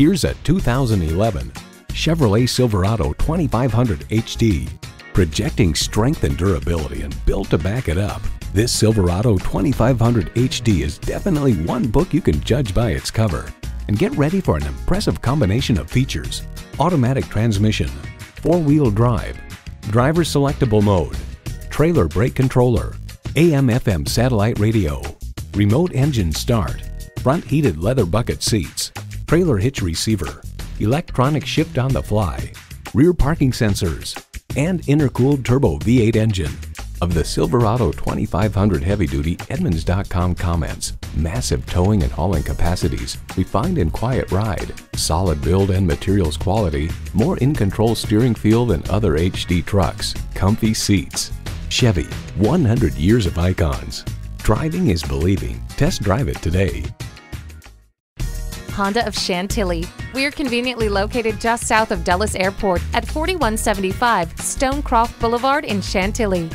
Here's a 2011 Chevrolet Silverado 2500 HD. Projecting strength and durability and built to back it up, this Silverado 2500 HD is definitely one book you can judge by its cover. And get ready for an impressive combination of features. Automatic transmission, four-wheel drive, driver selectable mode, trailer brake controller, AM-FM satellite radio, remote engine start, front heated leather bucket seats, trailer hitch receiver, electronic shift on the fly, rear parking sensors, and intercooled turbo V8 engine. Of the Silverado 2500 Heavy Duty, Edmunds.com comments, massive towing and hauling capacities, refined and quiet ride, solid build and materials quality, more in-control steering feel than other HD trucks, comfy seats. Chevy, 100 years of icons. Driving is believing. Test drive it today. Honda of Chantilly. We're conveniently located just south of Dulles Airport at 4175 Stonecroft Boulevard in Chantilly.